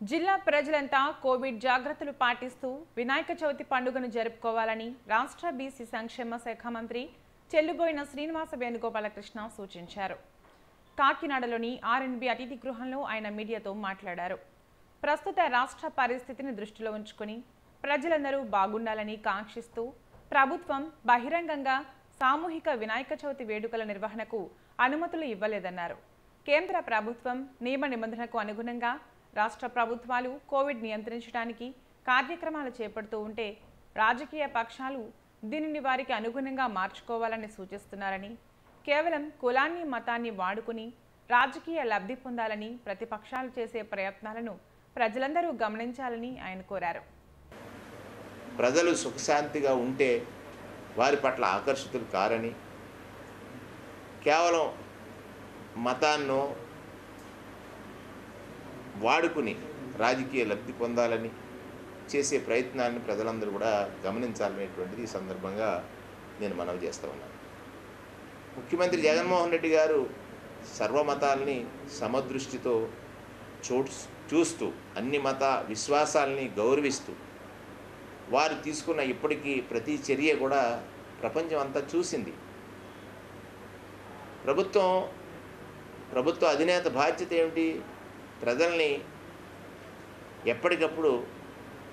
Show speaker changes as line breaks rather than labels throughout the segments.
జిల్లా ప్రజలంతా కోవిడ్ జాగ్రత్తలు పాటిస్తూ వినాయక చవితి పండుగను జరుపుకోవాలని రాష్ట్ర బీసీ సంక్షేమ శాఖ మంత్రి చెల్లుబోయిన శ్రీనివాస వేణుగోపాలకృష్ణ సూచించారు. కాకినాడలోని ఆర్ఎన్బి అతిథి గృహంలో ఆయన మీడియాతో మాట్లాడారు. ప్రస్తుత రాష్ట్ర పరిస్థితిని దృష్టిలో ఉంచుకుని ప్రజలందరూ బాగుండాలని కాంక్షిస్తూ ప్రభుత్వం బహిరంగంగా సామూహిక వినాయక చవితి వేడుకల నిర్వహణకు అనుమతులు ఇవ్వలేదన్నారు. కేంద్ర ప్రభుత్వం నియమ నిబంధనకు అనుగుణంగా రాష్ట్ర ప్రభుత్వాలు కోవిడ్ నియంత్రించడానికి కార్యక్రమాలు చేపడుతూ ఉంటే రాజకీయ పక్షాలు దీనిని వారికి అనుగుణంగా మార్చుకోవాలని సూచిస్తున్నారని కేవలం కులాన్ని మతాన్ని వాడుకుని రాజకీయ లబ్ధి పొందాలని ప్రతిపక్షాలు చేసే ప్రయత్నాలను ప్రజలందరూ గమనించాలని ఆయన కోరారు.
ప్రజలు సుఖశాంతిగా ఉంటే వారి పట్ల ఆకర్షితులు కారని కేవలం మతాన్నో వాడుకుని రాజకీయ లబ్ధి పొందాలని చేసే ప్రయత్నాన్ని ప్రజలందరూ కూడా గమనించాలనేటువంటిది ఈ సందర్భంగా నేను మనవి చేస్తూ ఉన్నాను. ముఖ్యమంత్రి జగన్మోహన్ రెడ్డి గారు సర్వమతాలని సమదృష్టితో చూ చూస్తూ అన్ని మత విశ్వాసాలని గౌరవిస్తూ వారు తీసుకున్న ఇప్పటికీ ప్రతి చర్య కూడా ప్రపంచం అంతా చూసింది. ప్రభుత్వం ప్రభుత్వ అధినేత బాధ్యత ఏమిటి? ప్రజల్ని ఎప్పటికప్పుడు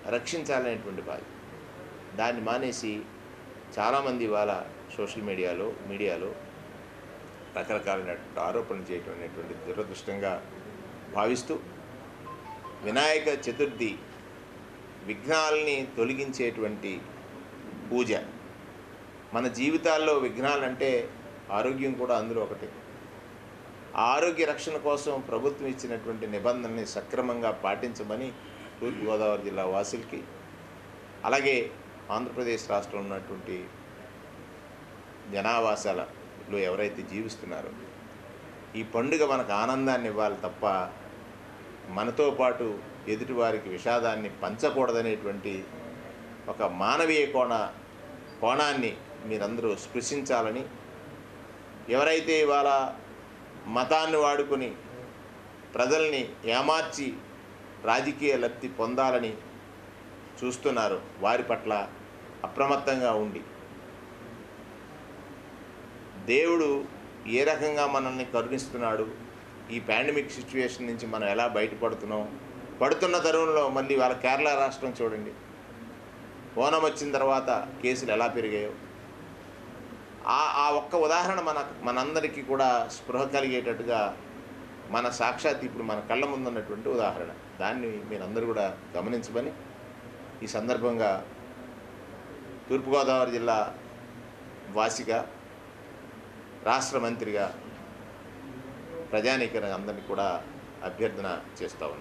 రక్షించాలనేటువంటి బాధ్యత. దాన్ని మానేసి చాలామంది ఇవాళ సోషల్ మీడియాలో మీడియాలో రకరకాలైనటువంటి ఆరోపణలు చేయటం అనేటువంటి దురదృష్టంగా భావిస్తూ వినాయక చతుర్థి విఘ్నాలని తొలగించేటువంటి పూజ. మన జీవితాల్లో విఘ్నాలంటే ఆరోగ్యం కూడా అందులో ఒకటి. ఆరోగ్య రక్షణ కోసం ప్రభుత్వం ఇచ్చినటువంటి నిబంధనని సక్రమంగా పాటించమని తూర్పుగోదావరి జిల్లా వాసులకి అలాగే ఆంధ్రప్రదేశ్ రాష్ట్రంలో ఉన్నటువంటి జనావాసాలలో ఎవరైతే జీవిస్తున్నారో ఈ పండుగ మనకు ఆనందాన్ని ఇవ్వాలి తప్ప మనతో పాటు ఎదుటివారికి విషాదాన్ని పంచకూడదనేటువంటి ఒక మానవీయ కోణ కోణాన్ని మీరందరూ స్పృశించాలని ఎవరైతే ఇవాళ మతాన్ని వాడుకొని ప్రజల్ని ఏమార్చి రాజకీయ లబ్ధి పొందాలని చూస్తున్నారు. వారి పట్ల అప్రమత్తంగా ఉండి. దేవుడు ఏ రకంగా మనల్ని కరుణిస్తున్నాడు? ఈ పాండమిక్ సిచ్యువేషన్ నుంచి మనం ఎలా బయటపడుతున్నాం? పడుతున్న తరుణంలో మళ్ళీ వాళ్ళ కేరళ రాష్ట్రం చూడండి. ఓనం వచ్చిన తర్వాత కేసులు ఎలా పెరిగాయో. ఆ ఆ ఒక్క ఉదాహరణ మన మనందరికీ కూడా స్పృహ కలిగేటట్టుగా మన సాక్షాత్ ఇప్పుడు మన కళ్ళ ముందున్నటువంటి ఉదాహరణ. దాన్ని మీరందరూ కూడా గమనించమని ఈ సందర్భంగా తూర్పుగోదావరి జిల్లా వాసిగా రాష్ట్ర మంత్రిగా ప్రజానీకరణ అందరినీ కూడా అభ్యర్థన చేస్తూ ఉన్నాం.